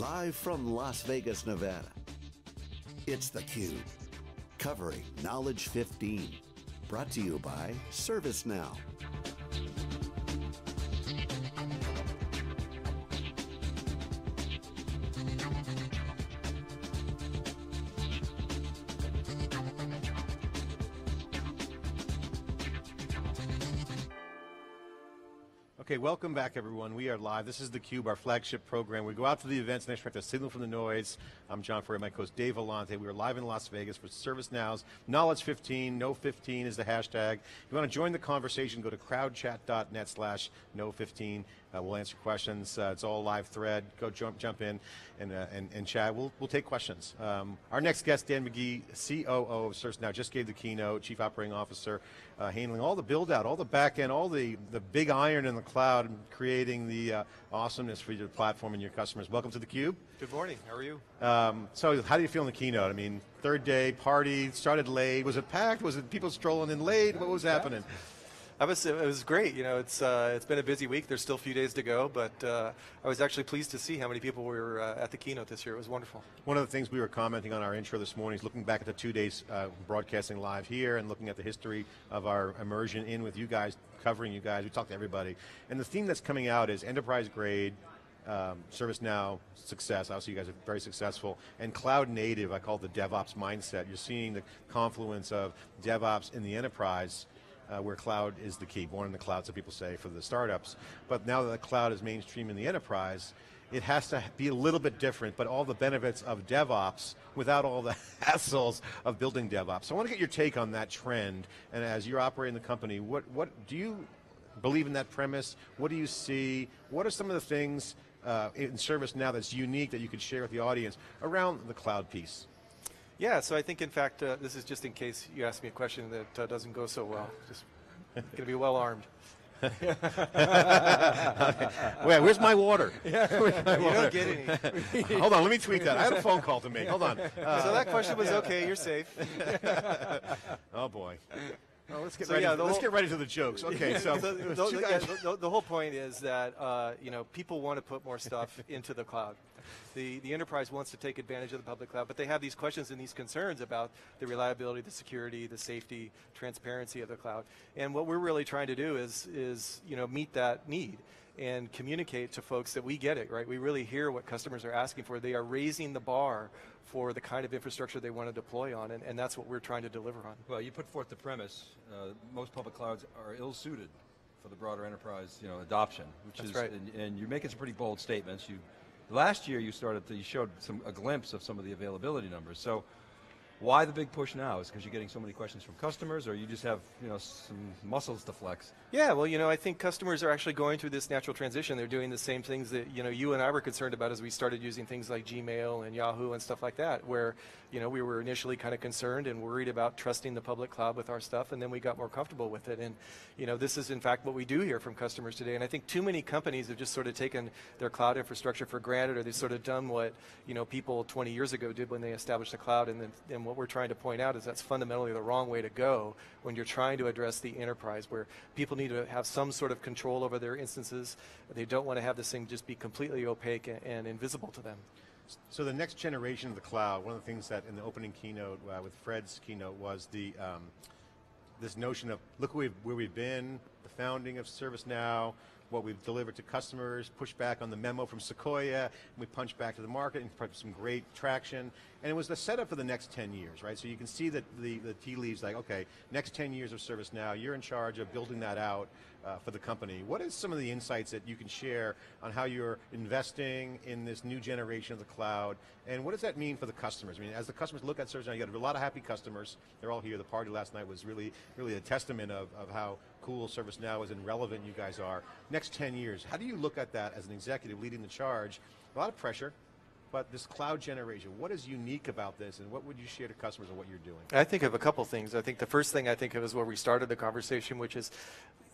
Live from Las Vegas, Nevada. It's theCUBE, covering Knowledge 15. Brought to you by ServiceNow. Welcome back everyone. We are live. This is theCUBE, our flagship program. We go out to the events and extract the signal from the noise. I'm John Furrier, my co-host Dave Vellante. We are live in Las Vegas for ServiceNow's Knowledge 15, Know15 is the hashtag. If you want to join the conversation, go to crowdchat.net slash Know15. Uh, we'll answer questions. Uh, it's all live thread. Go jump jump in and, uh, and, and chat. We'll, we'll take questions. Um, our next guest, Dan McGee, COO of ServiceNow, just gave the keynote, Chief Operating Officer, uh, handling all the build out, all the back end, all the, the big iron in the cloud, creating the uh, awesomeness for your platform and your customers. Welcome to theCUBE. Good morning, how are you? Um, so how do you feel in the keynote? I mean, third day, party, started late. Was it packed? Was it people strolling in late? What was happening? I was, it was great. You know, it's uh, it's been a busy week. There's still a few days to go, but uh, I was actually pleased to see how many people were uh, at the keynote this year. It was wonderful. One of the things we were commenting on our intro this morning is looking back at the two days uh, broadcasting live here and looking at the history of our immersion in with you guys, covering you guys. We talked to everybody, and the theme that's coming out is enterprise grade. Um, ServiceNow success, obviously you guys are very successful, and cloud native, I call it the DevOps mindset. You're seeing the confluence of DevOps in the enterprise uh, where cloud is the key, born in the cloud, so people say, for the startups. But now that the cloud is mainstream in the enterprise, it has to be a little bit different, but all the benefits of DevOps without all the hassles of building DevOps. So I want to get your take on that trend, and as you're operating the company, what, what do you believe in that premise? What do you see? What are some of the things uh, in ServiceNow that's unique that you could share with the audience around the cloud piece? Yeah, so I think in fact, uh, this is just in case you ask me a question that uh, doesn't go so well. Just going to be well armed. Wait, where's my water? Yeah. my you water? don't get any. Hold on, let me tweak that. I had a phone call to make. Hold on. Uh, so that question was okay, you're safe. oh boy. Well, let's get So, ready. yeah, to, the let's get ready to the jokes. Okay, so the, the- the- yeah, the- the whole point is that uh, you know people want to put more stuff into the cloud. The the enterprise wants to take advantage of the public cloud, but they have these questions and these concerns about the reliability, the security, the safety, transparency of the cloud. And what we're really trying to do is is you know meet that need and communicate to folks that we get it, right? We really hear what customers are asking for. They are raising the bar for the kind of infrastructure they want to deploy on, and, and that's what we're trying to deliver on. Well, you put forth the premise, uh, most public clouds are ill-suited for the broader enterprise you know, adoption, which That's is, right. and, and you're making some pretty bold statements. You, last year you started, to, you showed some, a glimpse of some of the availability numbers. So why the big push now? Is because you're getting so many questions from customers or you just have you know, some muscles to flex? Yeah, well, you know, I think customers are actually going through this natural transition. They're doing the same things that, you know, you and I were concerned about as we started using things like Gmail and Yahoo and stuff like that, where, you know, we were initially kind of concerned and worried about trusting the public cloud with our stuff, and then we got more comfortable with it. And, you know, this is in fact what we do hear from customers today. And I think too many companies have just sort of taken their cloud infrastructure for granted, or they've sort of done what, you know, people 20 years ago did when they established the cloud. And, then, and what we're trying to point out is that's fundamentally the wrong way to go when you're trying to address the enterprise, where people need to have some sort of control over their instances. They don't want to have this thing just be completely opaque and, and invisible to them. So the next generation of the cloud, one of the things that in the opening keynote uh, with Fred's keynote was the um, this notion of look where we've, where we've been, the founding of ServiceNow, what we've delivered to customers, push back on the memo from Sequoia, we punched back to the market and put some great traction. And it was the setup for the next 10 years, right? So you can see that the, the tea leaves like, okay, next 10 years of service now, you're in charge of building that out uh, for the company. What is some of the insights that you can share on how you're investing in this new generation of the cloud, and what does that mean for the customers? I mean, as the customers look at ServiceNow, you got a lot of happy customers. They're all here. The party last night was really, really a testament of, of how cool ServiceNow is and relevant you guys are. Next 10 years, how do you look at that as an executive leading the charge? A lot of pressure, but this cloud generation, what is unique about this and what would you share to customers on what you're doing? I think of a couple things. I think the first thing I think of is where we started the conversation, which is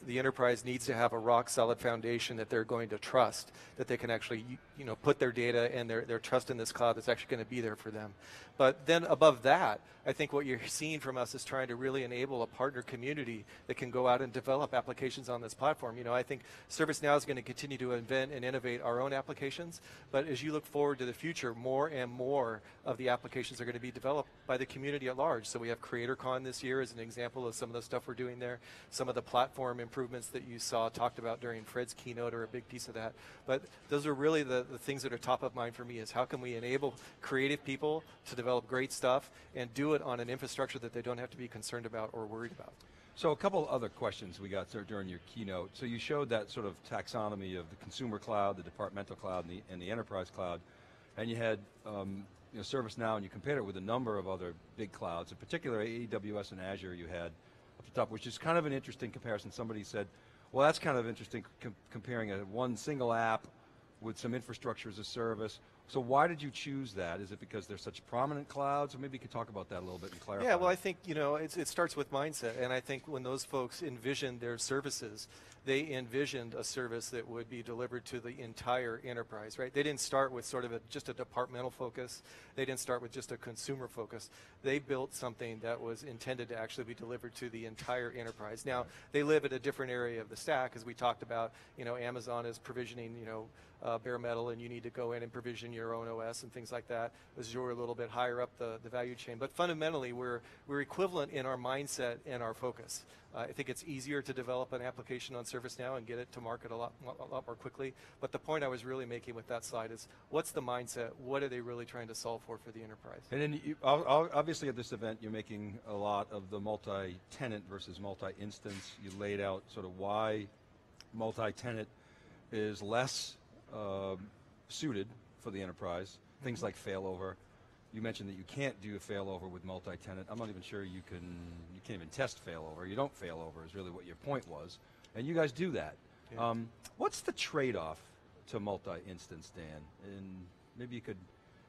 the enterprise needs to have a rock solid foundation that they're going to trust, that they can actually you- know put their data and their, their trust in this cloud that's actually going to be there for them. But then above that, I think what you're seeing from us is trying to really enable a partner community that can go out and develop applications on this platform. You know, I think ServiceNow is going to continue to invent and innovate our own applications, but as you look forward to the future, more and more of the applications are going to be developed by the community at large. So we have CreatorCon this year as an example of some of the stuff we're doing there. Some of the platform improvements that you saw talked about during Fred's keynote are a big piece of that. But those are really the, the things that are top of mind for me is how can we enable creative people to develop great stuff and do it on an infrastructure that they don't have to be concerned about or worried about. So a couple other questions we got during your keynote. So you showed that sort of taxonomy of the consumer cloud, the departmental cloud, and the, and the enterprise cloud, and you had um, you know, ServiceNow, and you compared it with a number of other big clouds, in particular AWS and Azure you had up the top, which is kind of an interesting comparison. Somebody said, well, that's kind of interesting com comparing a one single app with some infrastructure as a service. So why did you choose that? Is it because they're such prominent clouds? Or maybe you could talk about that a little bit and clarify. Yeah, well, I think you know it's, it starts with mindset, and I think when those folks envision their services, they envisioned a service that would be delivered to the entire enterprise. Right? They didn't start with sort of a, just a departmental focus. They didn't start with just a consumer focus. They built something that was intended to actually be delivered to the entire enterprise. Now they live at a different area of the stack, as we talked about. You know, Amazon is provisioning. You know uh, bare metal and you need to go in and provision your own OS and things like that. Azure a little bit higher up the, the value chain. But fundamentally, we're, we're equivalent in our mindset and our focus. Uh, I think it's easier to develop an application on ServiceNow and get it to market a lot, a lot more quickly. But the point I was really making with that slide is what's the mindset? What are they really trying to solve for for the enterprise? And then you, obviously at this event you're making a lot of the multi-tenant versus multi-instance. You laid out sort of why multi-tenant is less uh, suited for the enterprise. Things like failover. You mentioned that you can't do a failover with multi-tenant. I'm not even sure you can. You can't even test failover. You don't failover is really what your point was, and you guys do that. Yeah. Um, what's the trade-off to multi-instance, Dan? And maybe you could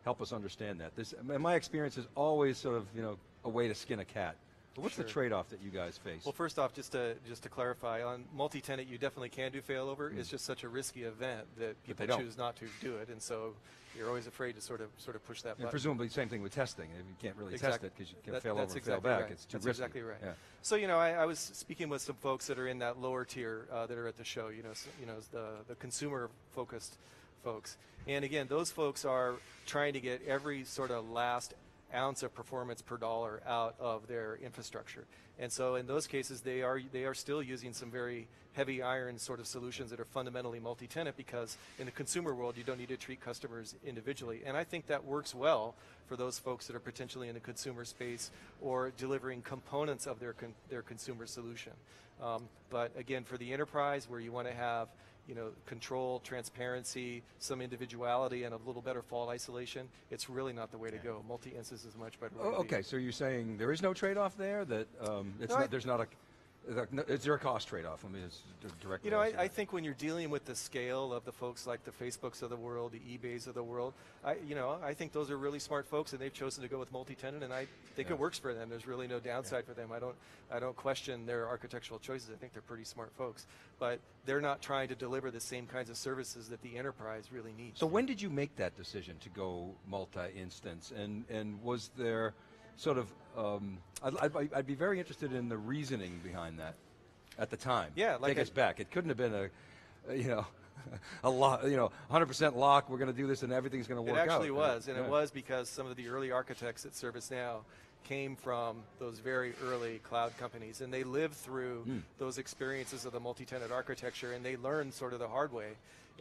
help us understand that. This, my experience is always sort of you know a way to skin a cat. But what's sure. the trade-off that you guys face? Well, first off, just to just to clarify, on multi-tenant, you definitely can do failover. Mm. It's just such a risky event that people choose not to do it, and so you're always afraid to sort of sort of push that. And presumably, same thing with testing. You can't really exactly. test it because you can that, fail over and exactly fail back. Right. It's too that's risky. exactly right. Yeah. So you know, I, I, was speaking with some folks that are in that lower tier uh, that are at the show. You know, so, you know the the consumer focused folks, and again, those folks are trying to get every sort of last ounce of performance per dollar out of their infrastructure. And so in those cases, they are, they are still using some very heavy iron sort of solutions that are fundamentally multi-tenant because in the consumer world, you don't need to treat customers individually. And I think that works well for those folks that are potentially in the consumer space or delivering components of their, con their consumer solution. Um, but again, for the enterprise where you want to have you know, control, transparency, some individuality, and a little better fault isolation, it's really not the way to go. Multi-instance is much better oh, Okay, so you're saying there is no trade-off there? That um, it's no, not, there's not a is there a cost trade-off? I mean, it's directly. You know, I, I, think when you're dealing with the scale of the folks like the Facebooks of the world, the eBays of the world, I, you know, I think those are really smart folks, and they've chosen to go with multi-tenant, and I think yeah. it works for them. There's really no downside yeah. for them. I don't, I don't question their architectural choices. I think they're pretty smart folks, but they're not trying to deliver the same kinds of services that the enterprise really needs. So when did you make that decision to go multi-instance, and and was there sort of, um, I'd, I'd, I'd, be very interested in the reasoning behind that at the time. Yeah, like take us back. It couldn't have been a, a you know, a lot, you know, 100% lock. We're going to do this, and everything's going to work out. It actually out. was, and yeah. it was because some of the early architects at ServiceNow came from those very early cloud companies, and they lived through mm. those experiences of the multi-tenant architecture, and they learned sort of the hard way.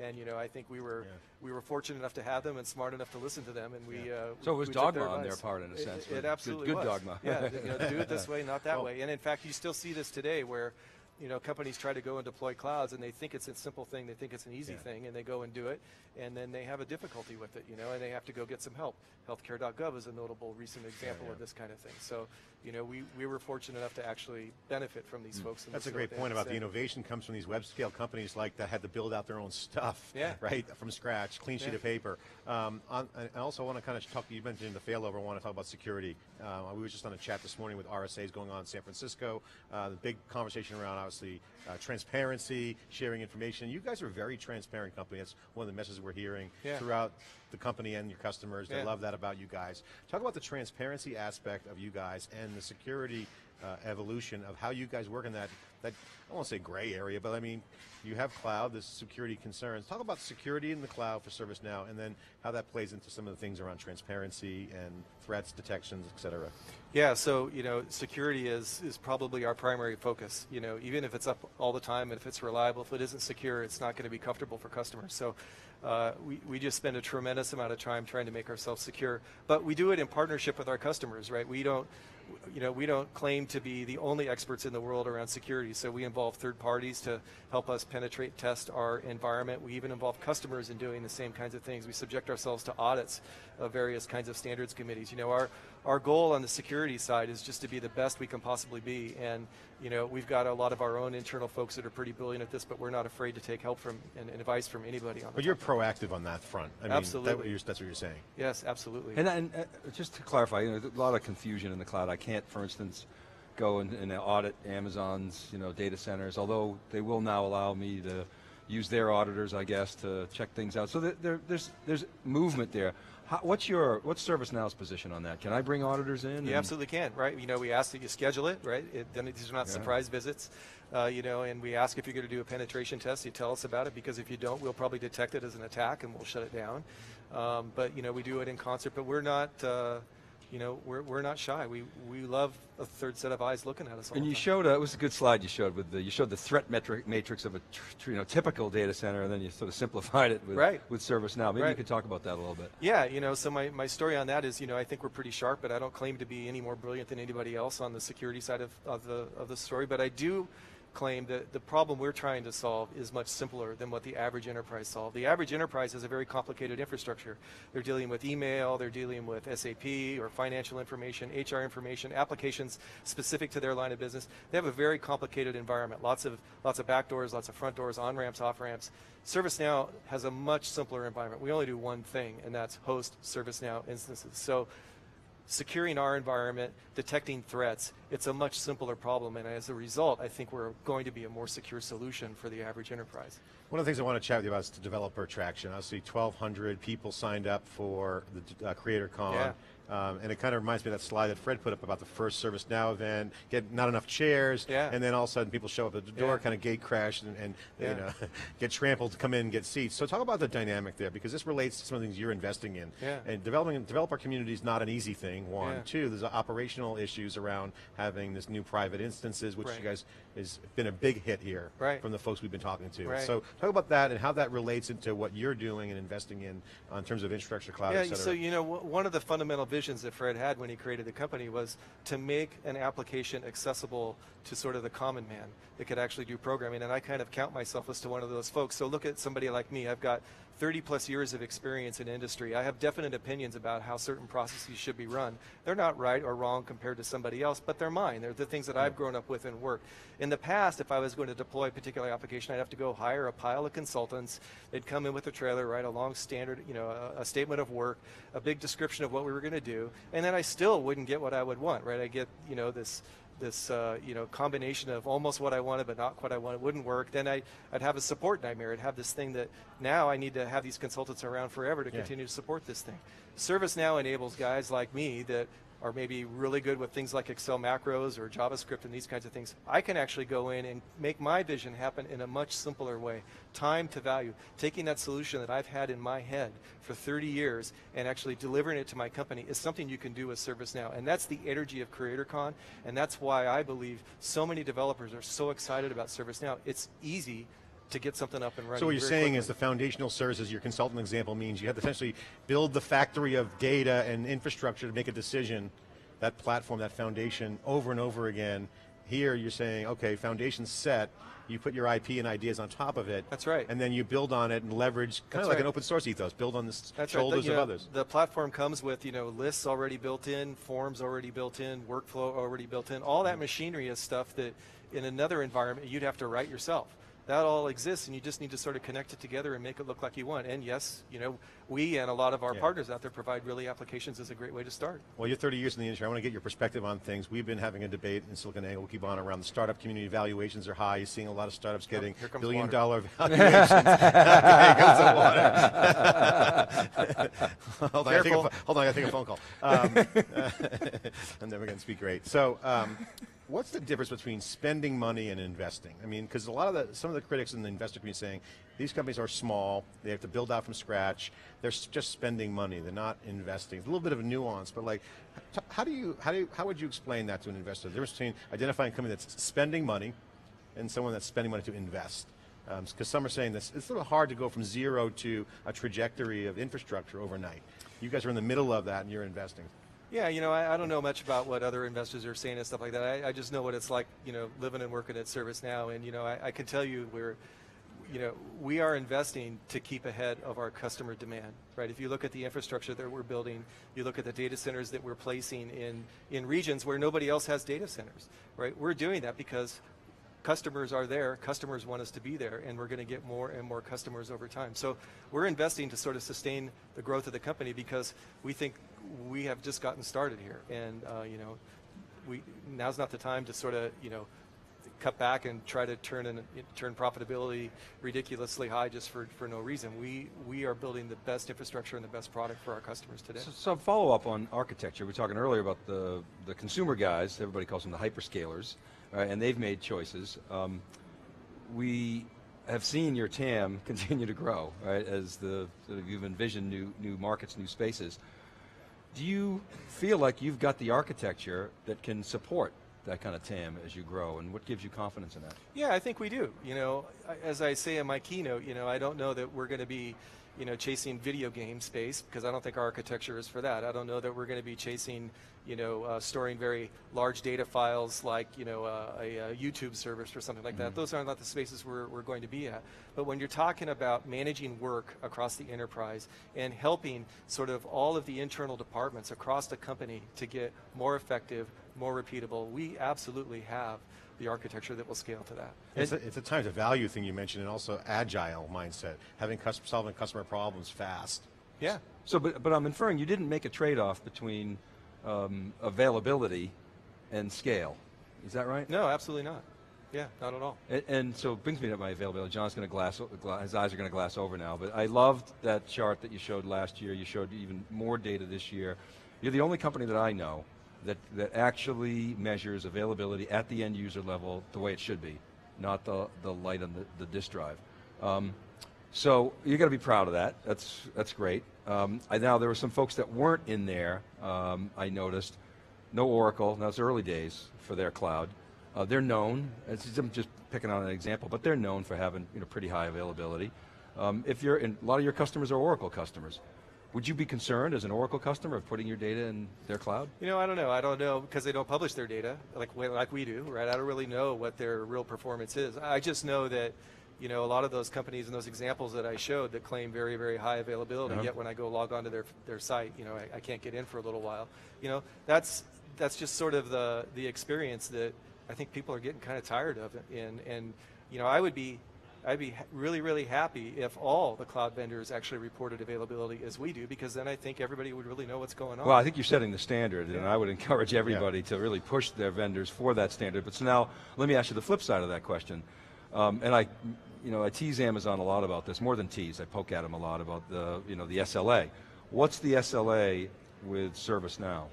And you know, I think we were yeah. we were fortunate enough to have them and smart enough to listen to them, and we. Yeah. Uh, so it was dogma their on their part, in a sense. It, it absolutely good, good was. dogma. yeah, you know, do it this way, not that well, way. And in fact, you still see this today, where you know, companies try to go and deploy clouds and they think it's a simple thing, they think it's an easy yeah. thing, and they go and do it, and then they have a difficulty with it, you know, and they have to go get some help. Healthcare.gov is a notable recent example yeah, yeah. of this kind of thing. So, you know, we, we were fortunate enough to actually benefit from these mm. folks. That's a great point about the innovation comes from these web scale companies like that had to build out their own stuff, yeah. right, from scratch, clean sheet of paper. Um, on, I also want to kind of talk, you mentioned the failover, I want to talk about security. Uh, we were just on a chat this morning with RSAs going on in San Francisco. Uh, the big conversation around obviously uh, transparency, sharing information. You guys are a very transparent company. That's one of the messages we're hearing Yeah. throughout the company and your customers. They Yeah. love that about you guys. Talk about the transparency aspect of you guys and the security uh, evolution of how you guys work in that, that, I won't say gray area, but I mean, you have cloud, there's security concerns. Talk about security in the cloud for ServiceNow and then how that plays into some of the things around transparency and threats, detections, et cetera. Yeah, so you know, security is is probably our primary focus. You know, even if it's up all the time, and if it's reliable, if it isn't secure, it's not going to be comfortable for customers. So. Uh, we, we just spend a tremendous amount of time trying to make ourselves secure, but we do it in partnership with our customers, right? We don't, you know, we don't claim to be the only experts in the world around security. So we involve third parties to help us penetrate, test our environment. We even involve customers in doing the same kinds of things. We subject ourselves to audits of various kinds of standards committees. You know, our our goal on the security side is just to be the best we can possibly be. And you know, we've got a lot of our own internal folks that are pretty brilliant at this, but we're not afraid to take help from and, and advice from anybody on the But you're proactive on that front. I mean, that- Absolutely. you're- that's what you're saying. Yes, absolutely. And, and uh, just to clarify, you know, there's a lot of confusion in the cloud. I can't, for instance, go and, and audit Amazon's, you know, data centers. Although they will now allow me to use their auditors, I guess, to check things out. So there, there, there's there's movement there. How, what's your what's ServiceNow's position on that? Can I bring auditors in? You absolutely can, right? You know, we ask that you schedule it, right? It, then these are not Yeah. surprise visits, uh, you know, and we ask if you're going to do a penetration test, you tell us about it because if you don't, we'll probably detect it as an attack and we'll shut it down. Um, but you know, we do it in concert, but we're not, uh, you know, we're, we're not shy. We we love a third set of eyes looking at us. All And you time. showed a, it was a good slide you showed with the you showed the threat metric matrix of a you know typical data center, and then you sort of simplified it with Right. with ServiceNow. Maybe you could talk about that a little bit. Yeah, you know, so my, my story on that is, you know, I think we're pretty sharp, but I don't claim to be any more brilliant than anybody else on the security side of, of the of the story. But I do claim that the problem we're trying to solve is much simpler than what the average enterprise solved. The average enterprise has a very complicated infrastructure. They're dealing with email, they're dealing with SAP or financial information, HR information, applications specific to their line of business. They have a very complicated environment. Lots of lots of back doors, lots of front doors, on ramps, off ramps. ServiceNow has a much simpler environment. We only do one thing, and that's host ServiceNow instances. So securing our environment, detecting threats, it's a much simpler problem. And as a result, I think we're going to be a more secure solution for the average enterprise. One of the things I want to chat with you about is developer traction. I see 1,200 people signed up for the uh, CreatorCon. Yeah. Um, and it kind of reminds me of that slide that Fred put up about the first ServiceNow event, get not enough chairs, Yeah. and then all of a sudden people show up at the door, Yeah. kind of gate crash, and, and Yeah. you know, get trampled to come in and get seats. So talk about the dynamic there, because this relates to some of the things you're investing in. And developing developer community is not an easy thing. One, two, there's operational issues around having this new private instances, which Right. you guys has been a big hit here Right. from the folks we've been talking to. Right. So talk about that and how that relates into what you're doing and investing in in terms of infrastructure, cloud, yeah, et cetera. so you know, one of the fundamental visions that Fred had when he created the company was to make an application accessible to sort of the common man that could actually do programming. And I kind of count myself as to one of those folks. So look at somebody like me. I've got 30 plus years of experience in industry. I have definite opinions about how certain processes should be run. They're not right or wrong compared to somebody else, but they're mine. They're the things that I've grown up with and worked. In the past, if I was going to deploy a particular application, I'd have to go hire a pile of consultants. They'd come in with a trailer, write a long standard, you know, a, a statement of work, a big description of what we were going to do, and then I still wouldn't get what I would want, right? I get, you know, this this uh, you know combination of almost what I wanted but not what I wanted wouldn't work. Then I, I'd have a support nightmare. I'd have this thing that now I need to have these consultants around forever to Yeah. continue to support this thing. ServiceNow enables guys like me that are maybe really good with things like Excel macros or JavaScript and these kinds of things. I can actually go in and make my vision happen in a much simpler way. Time to value. Taking that solution that I've had in my head for 30 years and actually delivering it to my company is something you can do with ServiceNow. And that's the energy of CreatorCon. And that's why I believe so many developers are so excited about ServiceNow. It's easy to get something up and running. So what you're saying quickly. is the foundational services, your consultant example means you have to essentially build the factory of data and infrastructure to make a decision, that platform, that foundation, over and over again. Here you're saying, okay, foundation set, you put your IP and ideas on top of it. That's right. And then you build on it and leverage, kind That's of like right. an open source ethos, build on the That's right. shoulders The, of know, others. The platform comes with you know lists already built in, forms already built in, workflow already built in. All that mm. machinery is stuff that in another environment you'd have to write yourself. That all exists, and you just need to sort of connect it together and make it look like you want. And yes, you know, we and a lot of our Yeah. partners out there provide really applications as a great way to start. Well, you're 30 years in the industry. I want to get your perspective on things. We've been having a debate in Silicon Valley. We'll keep on around the startup community. Valuations are high. You're seeing a lot of startups getting here comes billion water. dollar valuations. Here comes the water. hold, on, I gotta take a, hold on, I got to take a phone call. Um, I'm never going to speak great. So, um, what's the difference between spending money and investing? I mean, because a lot of the some of the critics in the investor community saying these companies are small, they have to build out from scratch. They're just spending money. They're not investing. It's a little bit of a nuance, but like, how do you how do you, how would you explain that to an investor? The difference between identifying a company that's spending money and someone that's spending money to invest. Um, because some are saying this, it's a little hard to go from zero to a trajectory of infrastructure overnight. You guys are in the middle of that and you're investing. Yeah, you know, I, I don't know much about what other investors are saying and stuff like that. I, I just know what it's like, you know, living and working at ServiceNow, and you know, I, I can tell you we're, you know, we are investing to keep ahead of our customer demand, right? If you look at the infrastructure that we're building, you look at the data centers that we're placing in in regions where nobody else has data centers, right? We're doing that because customers are there, customers want us to be there, and we're going to get more and more customers over time. So we're investing to sort of sustain the growth of the company because we think we have just gotten started here, and uh, you know, we now's not the time to sort of you know cut back and try to turn in, turn profitability ridiculously high just for, for no reason. We we are building the best infrastructure and the best product for our customers today. So, so follow up on architecture. We were talking earlier about the, the consumer guys, everybody calls them the hyperscalers, and they've made choices. Um, we have seen your TAM continue to grow, right, as the sort of you've envisioned new, new markets, new spaces. Do you feel like you've got the architecture that can support that kind of TAM as you grow, and what gives you confidence in that? Yeah, I think we do. You know, as I say in my keynote, you know, I don't know that we're going to be, you know, chasing video game space because I don't think our architecture is for that. I don't know that we're going to be chasing, you know, uh, storing very large data files like, you know, uh, a, a YouTube service or something like that. Those are not the spaces we're, we're going to be at. But when you're talking about managing work across the enterprise and helping sort of all of the internal departments across the company to get more effective, more repeatable, we absolutely have the architecture that will scale to that. It's a, it's a time to value thing you mentioned, and also agile mindset, having cus- solving customer problems fast. Yeah. So, but, but I'm inferring you didn't make a trade-off between um, availability and scale. Is that right? No, absolutely not. Yeah, not at all. And, and so it brings me to my availability. John's going to glass, his eyes are going to glass over now. But I loved that chart that you showed last year. You showed even more data this year. You're the only company that I know that, that actually measures availability at the end user level the way it should be, not the, the light on the, the disk drive. Um, so you're going to be proud of that. That's, that's great. Um, I, now, there were some folks that weren't in there, um, I noticed. No Oracle, now it's early days for their cloud. Uh, they're known, I'm just picking on an example, but they're known for having you know, pretty high availability. Um, if you're, and a lot of your customers are Oracle customers. Would you be concerned as an Oracle customer of putting your data in their cloud? You know, I don't know. I don't know because they don't publish their data like we- like we do, right? I don't really know what their real performance is. I just know that, you know, a lot of those companies and those examples that I showed that claim very, very high availability, Uh-huh. yet when I go log onto their their site, you know, I, I can't get in for a little while. You know, that's that's just sort of the the experience that I think people are getting kind of tired of. And and you know, I would be I'd be really, really happy if all the cloud vendors actually reported availability as we do, because then I think everybody would really know what's going on. Well, I think you're setting the standard, and I would encourage everybody to really push their vendors for that standard. But so now, let me ask you the flip side of that question. Um, and I, you know, I tease Amazon a lot about this, more than tease. I poke at them a lot about the, you know, the SLA. What's the SLA with ServiceNow?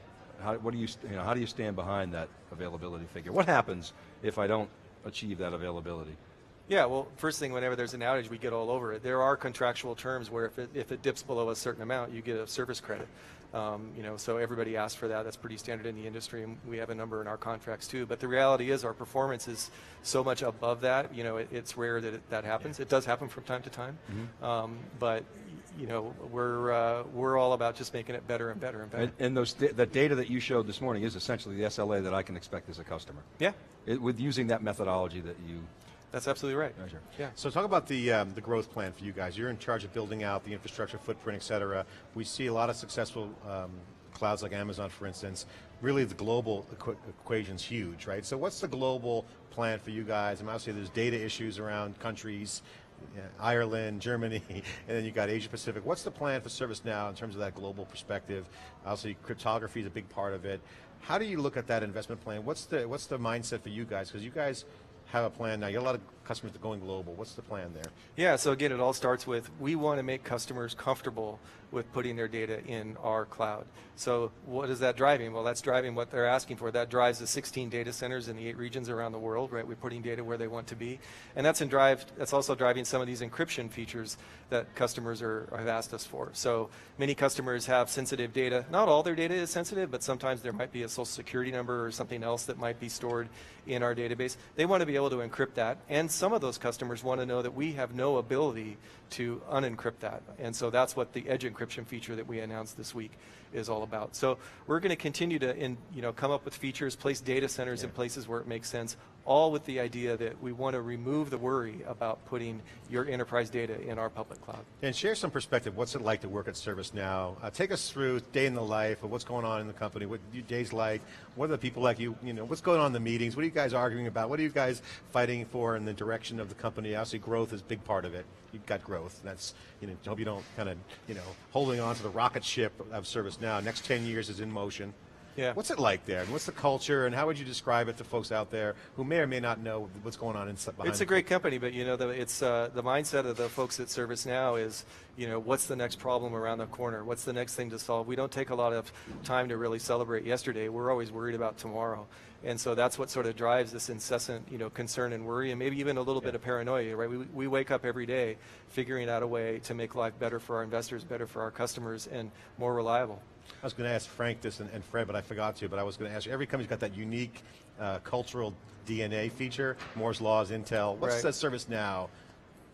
How, what do you, you know, how do you stand behind that availability figure? What happens if I don't achieve that availability? Yeah, well, first thing, whenever there's an outage, we get all over it. There are contractual terms where if it, if it dips below a certain amount, you get a service credit. Um, you know, so everybody asks for that. That's pretty standard in the industry, and we have a number in our contracts too. But the reality is, our performance is so much above that. You know, it, it's rare that it, that happens. It does happen from time to time, um, but you know, we're uh, we're all about just making it better and better and better. And, and those, da- that data that you showed this morning is essentially the SLA that I can expect as a customer. yeah, It, with using that methodology that you that's absolutely right. Yeah. So talk about the um, the growth plan for you guys. You're in charge of building out the infrastructure footprint, et cetera. We see a lot of successful um, clouds like Amazon, for instance, really the global equ equation's huge, right? So what's the global plan for you guys? And obviously there's data issues around countries, yeah, Ireland, Germany, and then you got Asia Pacific. What's the plan for ServiceNow in terms of that global perspective? Obviously, cryptography is a big part of it. How do you look at that investment plan? What's the what's the mindset for you guys? Because you guys have a plan now. You got a lot of customers are going global. What's the plan there? Yeah, so again, it all starts with we want to make customers comfortable with putting their data in our cloud. So what is that driving? Well, that's driving what they're asking for. That drives the 16 data centers in the eight regions around the world, right? We're putting data where they want to be. And that's in drive that's also driving some of these encryption features that customers are have asked us for. So many customers have sensitive data. Not all their data is sensitive, but sometimes there might be a social security number or something else that might be stored in our database. They want to be able to encrypt that. And some of those customers want to know that we have no ability to unencrypt that. And so that's what the edge encryption feature that we announced this week is all about. So we're going to continue to in, you know, come up with features, place data centers yeah. in places where it makes sense, all with the idea that we want to remove the worry about putting your enterprise data in our public cloud. And share some perspective. What's it like to work at ServiceNow? Uh, take us through day in the life of what's going on in the company. What your days like? What are the people like you? You know, what's going on in the meetings? What are you guys arguing about? What are you guys fighting for in the direction of the company? Obviously, growth is a big part of it. You've got growth. That's you know. Hope you don't kind of you know holding on to the rocket ship of ServiceNow. Next 10 years is in motion. Yeah. What's it like there? And what's the culture? And how would you describe it to folks out there who may or may not know what's going on inside? It's a great company, but you know, the, it's uh, the mindset of the folks at ServiceNow is, you know, what's the next problem around the corner? What's the next thing to solve? We don't take a lot of time to really celebrate yesterday. We're always worried about tomorrow. And so that's what sort of drives this incessant, you know, concern and worry, and maybe even a little yeah. bit of paranoia, right? We, we wake up every day figuring out a way to make life better for our investors, better for our customers, and more reliable. I was going to ask Frank this and, and, Fred, but I forgot to. But I was going to ask you. Every company's got that unique uh, cultural DNA feature. Moore's laws, Intel. What's right. that ServiceNow?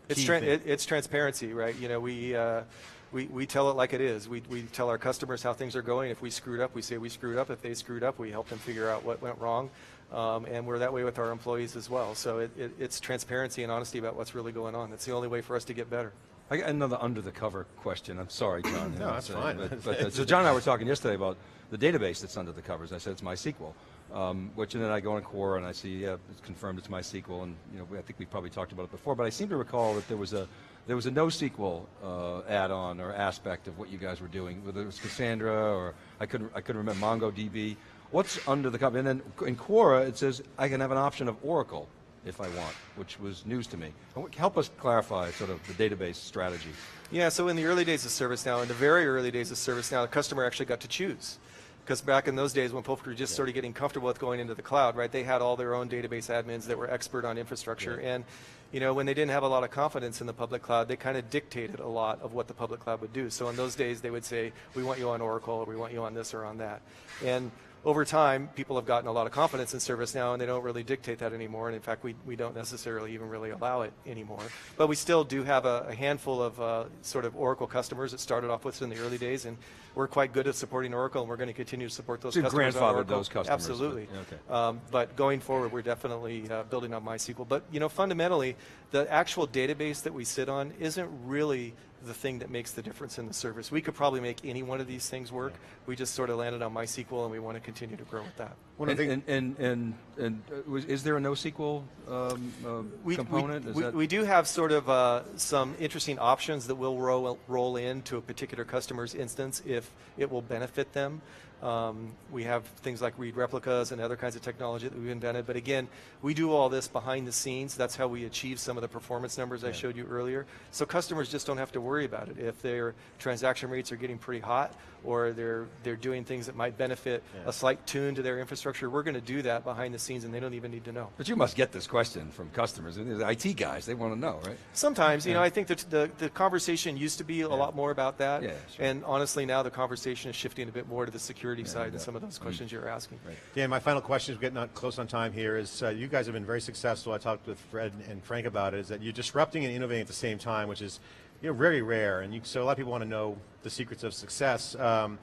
It's tra it, it's transparency, right? You know, we. Uh, we, we tell it like it is. We, we tell our customers how things are going. If we screwed up, we say we screwed up. If they screwed up, we help them figure out what went wrong. Um, and we're that way with our employees as well. So it, it, it's transparency and honesty about what's really going on. That's the only way for us to get better. I got another under the cover question. I'm sorry, John. no, that's fine. But, but, uh, so John and I were talking yesterday about the database that's under the covers. I said it's MySQL, um, which and then I go in Quora and I see yeah, it's confirmed it's MySQL, and you know I think we probably talked about it before. But I seem to recall that there was a there was a NoSQL uh, add-on or aspect of what you guys were doing, whether it was Cassandra or I couldn't I couldn't remember MongoDB. What's under the cover? And then in Quora it says I can have an option of Oracle if I want, which was news to me. Help us clarify sort of the database strategy. Yeah, so in the early days of ServiceNow, in the very early days of ServiceNow, the customer actually got to choose. Because back in those days when folks were just yeah. sort of getting comfortable with going into the cloud, right, they had all their own database admins that were expert on infrastructure. Yeah. And you know, when they didn't have a lot of confidence in the public cloud, they kind of dictated a lot of what the public cloud would do. So in those days, they would say, we want you on Oracle, or we want you on this or on that. And over time, people have gotten a lot of confidence in ServiceNow and they don't really dictate that anymore. And in fact, we, we don't necessarily even really allow it anymore. But we still do have a, a handful of uh, sort of Oracle customers that started off with us in the early days. And we're quite good at supporting Oracle and we're going to continue to support those so customers. grandfathered those customers. Absolutely. But, okay. um, but going forward, we're definitely uh, building on MySQL. But you know, fundamentally, the actual database that we sit on isn't really the thing that makes the difference in the service. We could probably make any one of these things work. Yeah. We just sort of landed on MySQL, and we want to continue to grow with that. And, and, and, and, and uh, is there a NoSQL um, uh, we, component? We, we, we, do have sort of uh, some interesting options that will roll, roll into a particular customer's instance if it will benefit them. Um, we have things like read replicas and other kinds of technology that we've invented. But again, we do all this behind the scenes. That's how we achieve some of the performance numbers yeah. I showed you earlier. So customers just don't have to worry about it. If their transaction rates are getting pretty hot or they're, they're doing things that might benefit yeah. a slight tune to their infrastructure, we're going to do that behind the scenes and they don't even need to know. But you must get this question from customers. and The IT guys, they want to know, right? Sometimes. Yeah. You know, I think that the, the conversation used to be a lot more about that. Yeah, sure. And honestly, now the conversation is shifting a bit more to the security security yeah, side and some of those questions you're asking. Right. Dan, my final question, is getting close on time here, is uh, you guys have been very successful. I talked with Fred and Frank about it, is that you're disrupting and innovating at the same time, which is you know, very rare. And you, so a lot of people want to know the secrets of success. Um,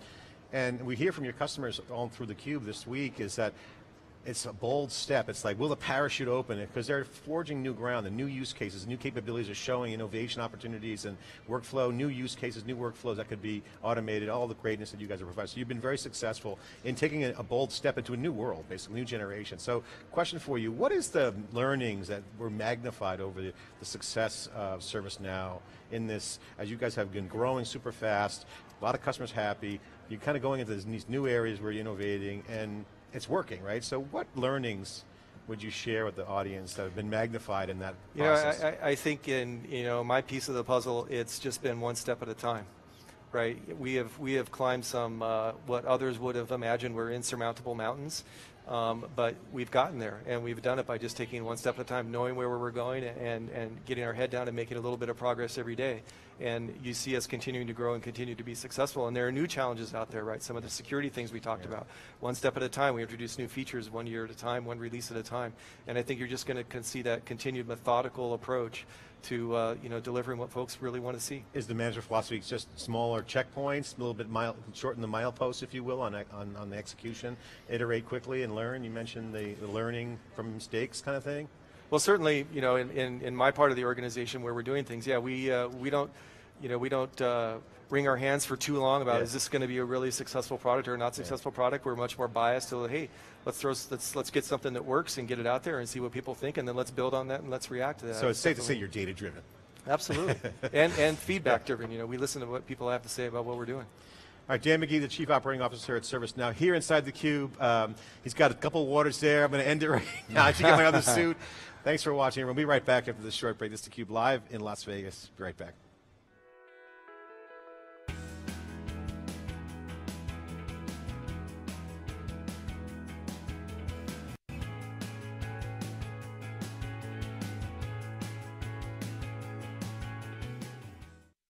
and we hear from your customers all through the cube this week is that it's a bold step. It's like, will the parachute open? Because they're forging new ground, the new use cases, new capabilities are showing innovation opportunities and workflow, new use cases, new workflows that could be automated, all the greatness that you guys are providing. So you've been very successful in taking a, a bold step into a new world, basically, new generation. So question for you, what is the learnings that were magnified over the, the success of ServiceNow in this, as you guys have been growing super fast, a lot of customers happy, you're kind of going into these new areas where you're innovating, and it's working, right? So what learnings would you share with the audience that have been magnified in that You know, process? I, I- I think in, you know, my piece of the puzzle, it's just been one step at a time, right? We have, we have climbed some, uh, what others would have imagined were insurmountable mountains, um, but we've gotten there, and we've done it by just taking one step at a time, knowing where we're going, and, and getting our head down and making a little bit of progress every day. And you see us continuing to grow and continue to be successful. And there are new challenges out there, right? Some of the security things we talked about. One step at a time, we introduce new features one year at a time, one release at a time. And I think you're just going to see that continued methodical approach to uh, you know delivering what folks really want to see. is the management philosophy just smaller checkpoints, a little bit mile, shorten the mileposts, if you will, on, on, on the execution, iterate quickly and learn? You mentioned the, the learning from mistakes kind of thing. Well, certainly, you know, in, in, in my part of the organization where we're doing things, yeah, we uh, we don't, you know, we don't uh, wring our hands for too long about Yeah. is this going to be a really successful product or a not successful product. We're much more biased to hey, let's throw let's let's get something that works and get it out there and see what people think, and then let's build on that and let's react to that. So it's safe to say you're data driven. absolutely, and and feedback driven. You know, we listen to what people have to say about what we're doing. All right, Dan McGee, the Chief Operating Officer at ServiceNow, here inside the cube. Um, he's got a couple of waters there. I'm going to end it right now. I should get my other suit. Thanks for watching. We'll be right back after this short break. This is the Cube live in Las Vegas. Be right back.